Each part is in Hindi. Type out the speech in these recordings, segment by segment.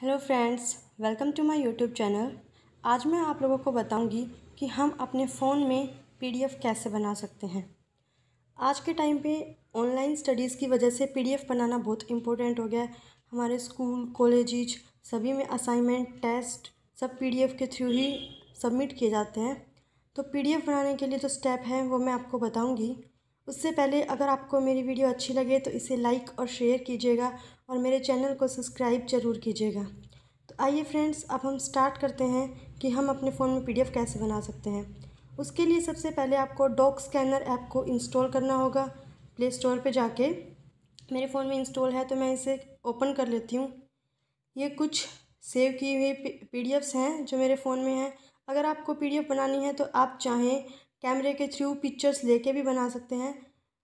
Hello friends, welcome to my YouTube channel. आज मैं आप लोगों को बताऊँगी कि हम अपने फ़ोन में पीडीएफ कैसे बना सकते हैं। आज के टाइम पे ऑनलाइन स्टडीज़ की वजह से पीडीएफ बनाना बहुत इम्पोर्टेंट हो गया है। हमारे स्कूल कॉलेज सभी में असाइनमेंट, टेस्ट, सब पीडीएफ के थ्रू ही सबमिट किए जाते हैं। तो पीडीएफ बनाने के लिए जो स्टेप हैं वो मैं आपको बताऊँगी। उससे पहले अगर आपको मेरी वीडियो अच्छी लगे तो इसे लाइक और शेयर कीजिएगा और मेरे चैनल को सब्सक्राइब ज़रूर कीजिएगा। तो आइए फ्रेंड्स, अब हम स्टार्ट करते हैं कि हम अपने फ़ोन में पीडीएफ कैसे बना सकते हैं। उसके लिए सबसे पहले आपको डॉक स्कैनर ऐप को इंस्टॉल करना होगा। प्ले स्टोर पर जाके मेरे फ़ोन में इंस्टॉल है तो मैं इसे ओपन कर लेती हूँ। ये कुछ सेव की हुई पी हैं जो मेरे फ़ोन में हैं। अगर आपको पीडीएफ बनानी है तो आप चाहें कैमरे के थ्रू पिक्चर्स लेके भी बना सकते हैं।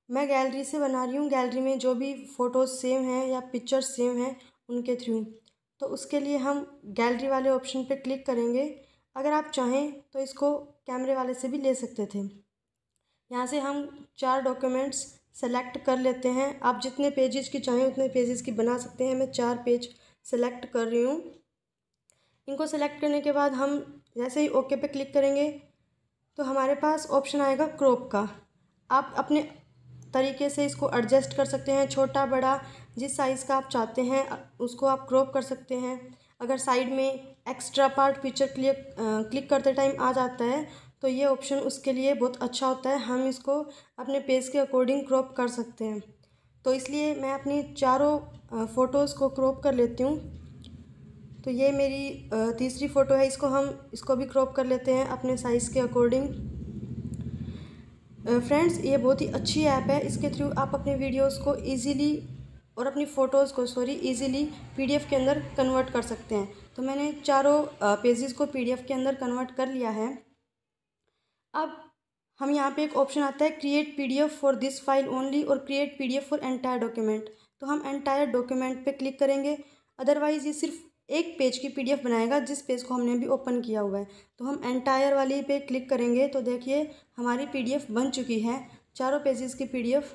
मैं गैलरी से बना रही हूँ, गैलरी में जो भी फ़ोटोज़ सेव हैं या पिक्चर्स सेव हैं उनके थ्रू। तो उसके लिए हम गैलरी वाले ऑप्शन पे क्लिक करेंगे। अगर आप चाहें तो इसको कैमरे वाले से भी ले सकते थे। यहाँ से हम चार डॉक्यूमेंट्स सेलेक्ट कर लेते हैं। आप जितने पेजेस की चाहें उतने पेजेस की बना सकते हैं। मैं चार पेज सेलेक्ट कर रही हूँ। इनको सेलेक्ट करने के बाद हम जैसे ही ओके पे क्लिक करेंगे। तो हमारे पास ऑप्शन आएगा क्रॉप का। आप अपने तरीके से इसको एडजस्ट कर सकते हैं, छोटा, बड़ा, जिस साइज़ का आप चाहते हैं, उसको आप क्रॉप कर सकते हैं। अगर साइड में extra part picture click click करते टाइम आ जाता है तो ये ऑप्शन उसके लिए बहुत अच्छा होता है। हम इसको अपने पेज के अकॉर्डिंग क्रॉप कर सकते हैं। तो इसलिए मैं अपनी चारों फ़ोटोज़ को क्रॉप कर लेती हूँ। तो ये मेरी तीसरी फ़ोटो है। इसको हम, इसको भी क्रॉप कर लेते हैं अपने साइज़ के अकॉर्डिंग फ्रेंड्स ये बहुत ही अच्छी ऐप है। इसके थ्रू आप अपने वीडियोस को इजीली और अपनी फ़ोटोज़ को सॉरी इजीली पीडीएफ के अंदर कन्वर्ट कर सकते हैं। तो मैंने चारों पेजेस को पीडीएफ के अंदर कन्वर्ट कर लिया है। अब हम यहाँ पे एक ऑप्शन आता है create PDF for this file only और create PDF for entire document तो हम एंटायर डॉक्यूमेंट पे क्लिक करेंगे। अदरवाइज़ ये सिर्फ़ एक पेज की पीडीएफ बनाएगा, जिस पेज को हमने भी ओपन किया हुआ है। तो हम एंटायर वाली पे क्लिक करेंगे तो देखिए हमारी पीडीएफ बन चुकी है। चारों पेजेस की पीडीएफ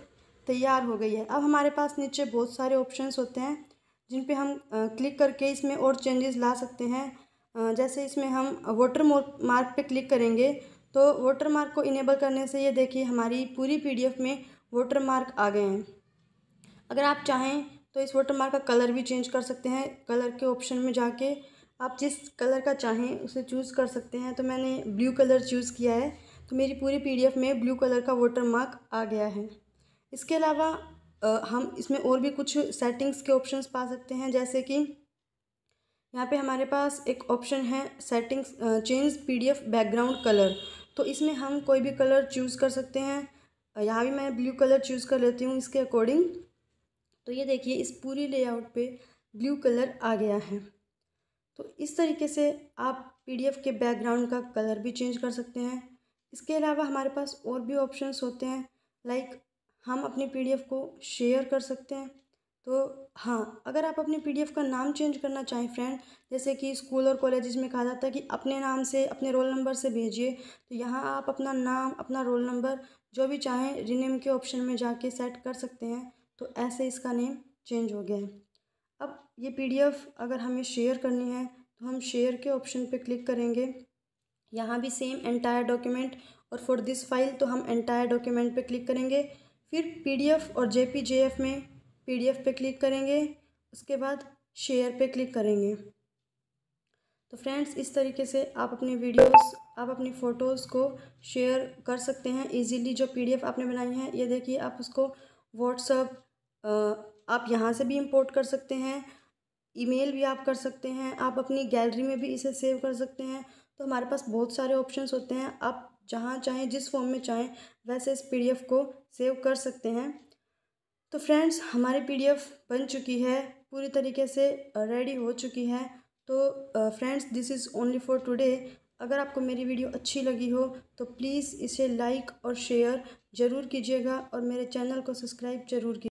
तैयार हो गई है। अब हमारे पास नीचे बहुत सारे ऑप्शंस होते हैं, जिन पे हम क्लिक करके इसमें और चेंजेस ला सकते हैं। जैसे इसमें हम वोटर मार्क पे क्लिक करेंगे तो वोटर मार्क को इनेबल करने से ये देखिए हमारी पूरी पीडीएफ में वोटर मार्क आ गए हैं। अगर आप चाहें तो इस वाटर मार्क का कलर भी चेंज कर सकते हैं कलर के ऑप्शन में जाके आप जिस कलर का चाहें उसे चूज़ कर सकते हैं। तो मैंने ब्लू कलर चूज़ किया है। तो मेरी पूरी पीडीएफ में ब्लू कलर का वाटर मार्क आ गया है। इसके अलावा हम इसमें और भी कुछ सेटिंग्स के ऑप्शंस पा सकते हैं। जैसे कि यहाँ पे हमारे पास एक ऑप्शन है settings change PDF background colour तो इसमें हम कोई भी कलर चूज़ कर सकते हैं। यहाँ भी मैं ब्लू कलर चूज़ कर लेती हूँ इसके अकॉर्डिंग तो ये देखिए, इस पूरी लेआउट पे ब्लू कलर आ गया है। तो इस तरीके से आप पीडीएफ के बैकग्राउंड का कलर भी चेंज कर सकते हैं। इसके अलावा हमारे पास और भी ऑप्शंस होते हैं लाइक हम अपनी पीडीएफ को शेयर कर सकते हैं। तो हाँ अगर आप अपनी पीडीएफ का नाम चेंज करना चाहें फ्रेंड जैसे कि स्कूल और कॉलेज में कहा जाता है कि अपने नाम से, अपने रोल नंबर से भेजिए तो यहाँ आप अपना नाम, अपना रोल नंबर जो भी चाहें रिनेम के ऑप्शन में जाके सेट कर सकते हैं। तो ऐसे इसका नेम चेंज हो गया है। अब ये पीडीएफ अगर हमें शेयर करनी है तो हम शेयर के ऑप्शन पे क्लिक करेंगे। यहाँ भी सेम एंटायर डॉक्यूमेंट और फॉर दिस फ़ाइल तो हम एंटायर डॉक्यूमेंट पे क्लिक करेंगे। फिर पीडीएफ और जेपीजेएफ में पीडीएफ पे क्लिक करेंगे। उसके बाद शेयर पे क्लिक करेंगे। तो फ्रेंड्स इस तरीके से आप अपनी वीडियोस आप अपनी फ़ोटोज़ को शेयर कर सकते हैं इजीली जो पीडीएफ आपने बनाई है। ये देखिए, आप उसको व्हाट्सअप आप यहाँ से भी इंपोर्ट कर सकते हैं ईमेल भी आप कर सकते हैं, आप अपनी गैलरी में भी इसे सेव कर सकते हैं। तो हमारे पास बहुत सारे ऑप्शंस होते हैं, आप जहाँ चाहें, जिस फॉर्म में चाहें, वैसे इस पीडीएफ को सेव कर सकते हैं। तो फ्रेंड्स हमारी पीडीएफ बन चुकी है, पूरी तरीके से रेडी हो चुकी है। तो friends this is only for today अगर आपको मेरी वीडियो अच्छी लगी हो तो प्लीज़ इसे लाइक और शेयर ज़रूर कीजिएगा और मेरे चैनल को सब्सक्राइब ज़रूर कीजिए